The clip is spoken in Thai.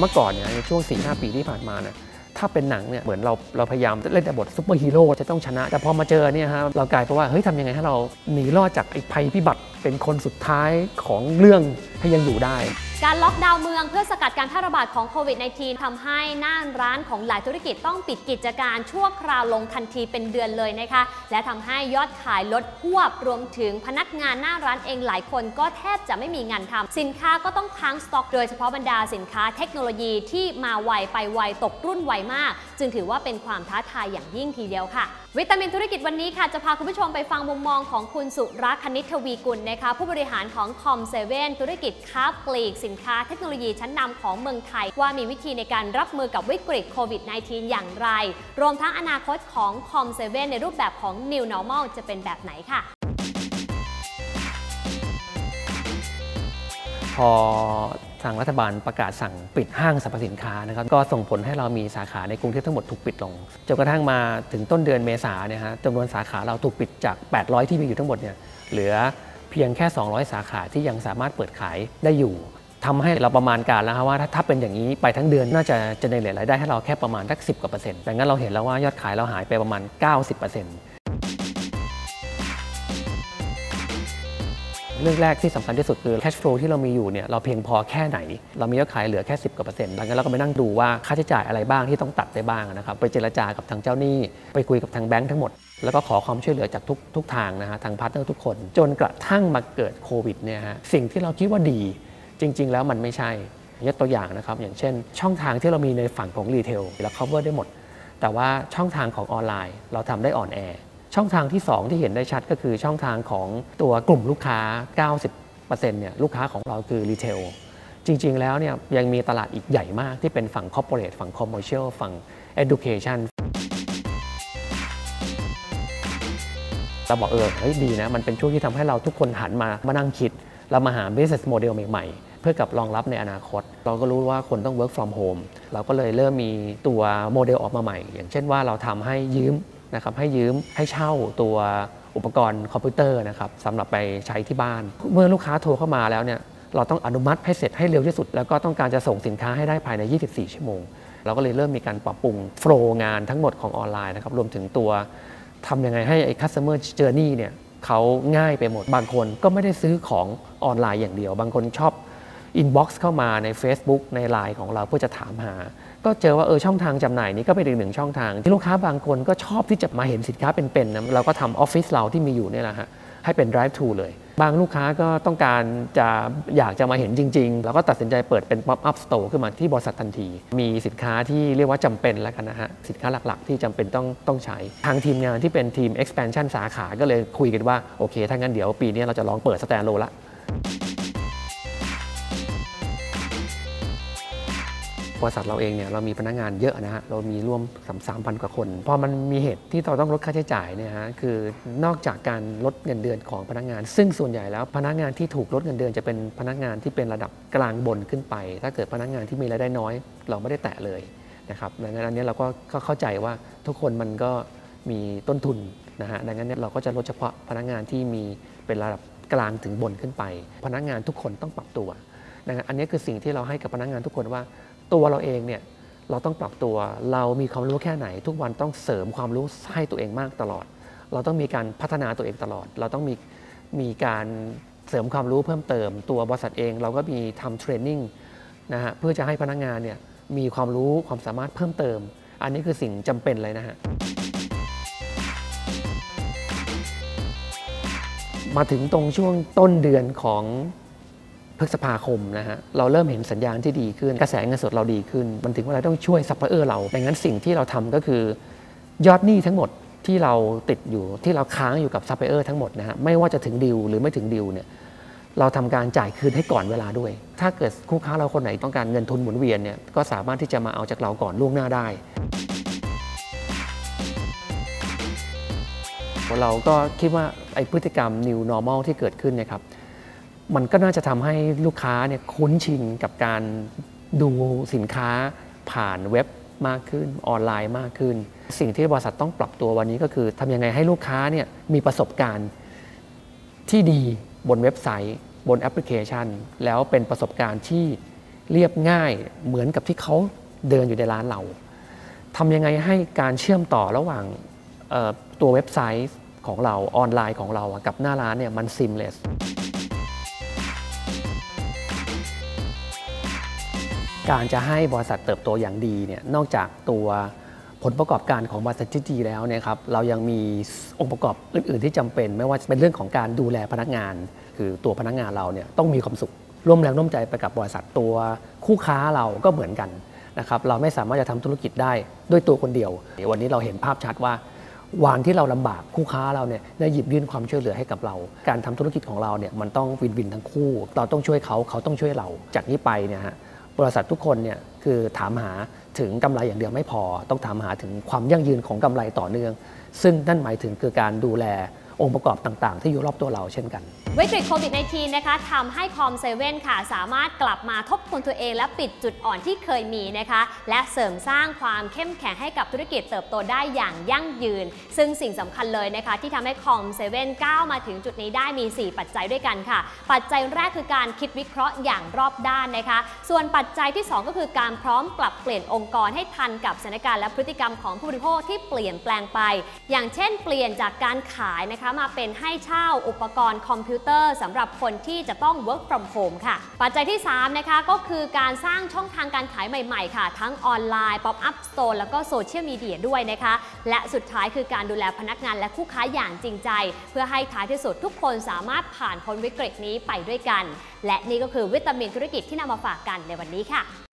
เมื่อก่อนเนี่ยในช่วง4-5 ปีที่ผ่านมาเนี่ยถ้าเป็นหนังเนี่ยเหมือนเราเราพยายามเล่นแต่บทซูเปอร์ฮีโร่จะต้องชนะ แต่พอมาเจอเนี่ยฮะเรากลายเป็นว่าเฮ้ยทำยังไงให้เราหนีรอดจากไอ้ภัยพิบัติเป็นคนสุดท้ายของเรื่องให้ยังอยู่ได้ การล็อกดาวน์เมืองเพื่อสกัดการแพร่ระบาดของโควิด -19 ทำให้หน้าร้านของหลายธุรกิจต้องปิดกิจการชั่วคราวลงทันทีเป็นเดือนเลยนะคะ และทำให้ยอดขายลดฮวบรวมถึงพนักงานหน้าร้านเองหลายคนก็แทบจะไม่มีงานทำสินค้าก็ต้องค้างสต็อก โดยเฉพาะบรรดาสินค้าเทคโนโลยีที่มาไวไปไวตกรุ่นไวมาก จึงถือว่าเป็นความท้าทายอย่างยิ่งทีเดียวค่ะ วิตามินธุรกิจวันนี้ค่ะจะพาคุณผู้ชมไปฟังมุมมองของคุณสุรักคณิตทวีกุลนะคะผู้บริหารของคอมเซเว่นธุรกิจค้าปลีกสินค้าเทคโนโลยีชั้นนำของเมืองไทย ว่ามีวิธีในการรับมือกับวิกฤตโควิด -19 อย่างไร รวมทั้งอนาคตของคอมเซเว่นในรูปแบบของ New Normal จะเป็นแบบไหนค่ะ พอทางรัฐบาลประกาศสั่งปิดห้างสรรพสินค้านะครับก็ส่งผลให้เรามีสาขาในกรุงเทพทั้งหมดถูกปิดลงจนกระทั่งมาถึงต้นเดือนเมษาเนี่ยฮะจำนวนสาขาเราถูกปิดจาก 800 ที่มีอยู่ทั้งหมดเนี่ยเหลือ เพียงแค่ 200 สาขาที่ยังสามารถเปิดขายได้อยู่ทำให้เราประมาณการแล้วครับว่าถ้าเป็นอย่างนี้ไปทั้งเดือนน่าจะจะในเหลือรายได้ให้เราแค่ประมาณสักสิกว่าเปอร์เซ็นต์แต่งั้นเราเห็นแล้วว่ายอดขายเราหายไปประมาณ 90%เปอร์เซ็นต์เรื่องแรกที่สำคัญที่สุดคือ cash flow ที่เรามีอยู่เนี่ยเราเพียงพอแค่ไหน เรามียอดขายเหลือแค่ 10กว่าเปอร์เซ็นต์ดังนั้นเราก็ไปนั่งดูว่าค่าใช้จ่ายอะไรบ้างที่ต้องตัดได้บ้างนะครับ ไปเจรจากับทางเจ้าหนี้ ไปคุยกับทางแบงค์ทั้งหมด แล้วก็ขอความช่วยเหลือจากทุกทุกทางนะฮะทาง partner ทุกคน จนกระทั่งมาเกิดโควิดเนี่ยฮะสิ่งที่เราคิดว่าดี จริง ๆ แล้วมันไม่ใช่ยกตัวอย่างนะครับ อย่างเช่น ช่องทางที่เรามีในฝั่งของ retail เรา cover ได้หมด แต่ว่าช่องทางของออนไลน์ เราทำได้อ่อนแอช่องทางที่ 2 ที่เห็นได้ชัดก็คือช่องทางของตัวกลุ่มลูกค้า 90%เนี่ยลูกค้าของเราคือรีเทลจริง ๆ แล้วเนี่ยยังมีตลาดอีกใหญ่มากที่เป็นฝั่ง corporate ฝั่ง commercial ฝั่ง education เราบอกเออเฮ้ยดีนะ มันเป็นช่วงที่ทำให้เราทุกคนหันมามานั่งคิด เรามาหา business model ใหม่ๆ เพื่อกับรองรับในอนาคต เราก็รู้ว่าคนต้อง work from home เราก็เลยเริ่มมีตัวโมเดลออกมาใหม่ อย่างเช่นว่าเราทำให้ยืมนะครับให้ยืมให้เช่าตัวอุปกรณ์คอมพิวเตอร์นะครับสำหรับไปใช้ที่บ้าน เมื่อลูกค้าโทรเข้ามาแล้วเนี่ยเราต้องอนุมัติให้เสร็จให้เร็วที่สุด แล้วก็ต้องการจะส่งสินค้าให้ได้ภายใน 24 ชั่วโมง เราก็เลยเริ่มมีการปรับปรุง flow งานทั้งหมดของออนไลน์นะครับรวมถึงตัว ทำยังไงให้ไอ้ customer journey เนี่ยเขาง่ายไปหมด บางคนก็ไม่ได้ซื้อของออนไลน์อย่างเดียว บางคนชอบinbox เข้ามาใน Facebook ใน Line ของเราเพื่อจะถามหา ก็เจอว่าเออช่องทางจำหน่ายนี้ก็เป็นอีกหนึ่งช่องทาง ที่ลูกค้าบางคนก็ชอบที่จะมาเห็นสินค้าเป็นๆนะเราก็ทำออฟฟิศเราที่มีอยู่เนี่ยแหละฮะให้เป็น drive through เลย บางลูกค้าก็ต้องการจะอยากจะมาเห็นจริงๆเราก็ตัดสินใจเปิดเป็น pop up store ขึ้นมาที่บริษัททันที มีสินค้าที่เรียกว่าจำเป็นแล้วกันนะฮะ สินค้าหลักๆ ที่จำเป็นต้องต้องใช้ ทางทีมงานที่เป็นทีม expansion สาขา ก็เลยคุยกันว่า โอเค ถ้างั้นเดี๋ยวปีนี้เราจะลองเปิด stand alone ละ บริษัทเราเองเนี่ยเรามีพนักงานเยอะนะฮะเรามีร่วมสามพันกว่าคนพอมันมีเหตุที่เราต้องลดค่าใช้จ่ายเนี่ยฮะคือนอกจากการลดเงินเดือนของพนักงาน ซึ่งส่วนใหญ่แล้วพนักงานที่ถูกลดเงินเดือนจะเป็นพนักงานที่เป็นระดับกลางบนขึ้นไป ถ้าเกิดพนักงานที่มีรายได้น้อย เราไม่ได้แตะเลยนะครับดังนั้นอันนี้เราก็เข้าใจว่าทุกคนมันก็มีต้นทุนนะฮะดังนั้นเนี่ยเราก็จะลดเฉพาะพนักงานที่มีเป็นระดับกลางถึงบนขึ้นไป พนักงานทุกคนต้องปรับตัวนั้นอันนี้คือสิ่งที่เราให้กับพนักงานทุกคนว่า ตัวเราเองเนี่ยเราต้องปรับตัว เรามีความรู้แค่ไหน ทุกวันต้องเสริมความรู้ให้ตัวเองมากตลอด เราต้องมีการพัฒนาตัวเองตลอด เราต้องมีมีการเสริมความรู้เพิ่มเติม ตัวบริษัทเองเราก็มีทำเทรนนิ่งนะฮะเพื่อจะให้พนักงานเนี่ยมีความรู้ความสามารถเพิ่มเติม อันนี้คือสิ่งจำเป็นเลยนะฮะมาถึงตรงช่วงต้นเดือนของ พฤษภาคมนะฮะเราเริ่มเห็นสัญญาณที่ดีขึ้น กระแสเงินสดเราดีขึ้น มันถึงเวลาต้องช่วยซัพพลายเออร์เราดังนั้นสิ่งที่เราทำก็คือยอดหนี้ทั้งหมดที่เราติดอยู่ที่เราค้างอยู่กับซัพพลายเออร์ทั้งหมดนะฮะไม่ว่าจะถึง due หรือไม่ถึง due เนี่ยเราทำการจ่ายคืนให้ก่อนเวลาด้วย ถ้าเกิดคู่ค้าเราคนไหนต้องการเงินทุนหมุนเวียนเนี่ยก็สามารถที่จะมาเอาจากเราก่อนล่วงหน้าได้ เราก็คิดว่าไอ้พฤติกรรม new normal ที่เกิดขึ้นเนี่ยครับ มันก็น่าจะทำให้ลูกค้าเนี่ยคุ้นชินกับการดูสินค้าผ่านเว็บมากขึ้นออนไลน์มากขึ้น สิ่งที่บริษัทต้องปรับตัววันนี้ก็คือทำยังไงให้ลูกค้าเนี่ยมีประสบการณ์ที่ดีบนเว็บไซต์ บนแอปพลิเคชัน แล้วเป็นประสบการณ์ที่เรียบง่ายเหมือนกับที่เขาเดินอยู่ในร้านเราทำยังไงให้การเชื่อมต่อระหว่างตัวเว็บไซต์ของเราออนไลน์ของเราอะกับหน้าร้านเนี่ยมัน seamless การจะให้บริษัทเติบโตอย่างดีเนี่ยนอกจากตัวผลประกอบการของบริษัทจีจีแล้วเนี่ยครับเรายังมีองค์ประกอบอื่น ๆ ที่จำเป็น ไม่ว่าจะเป็นเรื่องของการดูแลพนักงาน คือตัวพนักงานเราเนี่ยต้องมีความสุข ร่วมแรงร่วมใจไปกับบริษัทตัวคู่ค้าเราก็เหมือนกันนะครับเราไม่สามารถจะทำธุรกิจได้ด้วยตัวคนเดียววันนี้เราเห็นภาพชัดว่าวันที่เราลำบากคู่ค้าเราเนี่ยได้หยิบยื่นความช่วยเหลือให้กับเรา การทำธุรกิจของเราเนี่ยมันต้องวินวินทั้งคู่ เราต้องช่วยเขาเขาต้องช่วยเรา จากนี้ไปเนี่ยฮะ บริษัททุกคนเนี่ยคือถามหาถึงกำไรอย่างเดียวไม่พอ ต้องถามหาถึงความยั่งยืนของกำไรต่อเนื่อง ซึ่งนั่นหมายถึงคือการดูแลองค์ประกอบต่าง ๆ ที่อยู่รอบตัวเราเช่นกัน วิกฤตโควิด -19 นะคะทำให้คอมเซเว่นค่ะ สามารถกลับมาทบทวนตัวเองและปิดจุดอ่อนที่เคยมีนะคะ และเสริมสร้างความเข้มแข็งให้กับธุรกิจเติบโตได้อย่างยั่งยืน ซึ่งสิ่งสำคัญเลยนะคะ ที่ทำให้คอมเซเว่นก้าวมาถึงจุดนี้ได้มี 4 ปัจจัยด้วยกันค่ะ ปัจจัยแรกคือการคิดวิเคราะห์อย่างรอบด้านนะคะ ส่วนปัจจัยที่ 2 ก็คือการพร้อมปรับเปลี่ยนองค์กรให้ทันกับสถานการณ์และพฤติกรรมของผู้บริโภคที่เปลี่ยนแปลงไป อย่างเช่น เปลี่ยนจากการขายนะคะมาเป็นให้เช่าอุปกรณ์คอมพิววเตอร์สำหรับคนที่จะต้อง work from home ค่ะ ปัจจัยที่ 3 นะคะก็คือการสร้างช่องทางการขายใหม่ๆ ค่ะ ทั้งออนไลน์ pop up store แล้วก็โซเชียลมีเดียด้วยนะคะ และสุดท้ายคือการดูแลพนักงานและคู่ค้าอย่างจริงใจ เพื่อให้ท้ายที่สุดทุกคนสามารถผ่านพ้นวิกฤตนี้ไปด้วยกัน และนี่ก็คือวิตามินธุรกิจที่นำมาฝากกันในวันนี้ค่ะ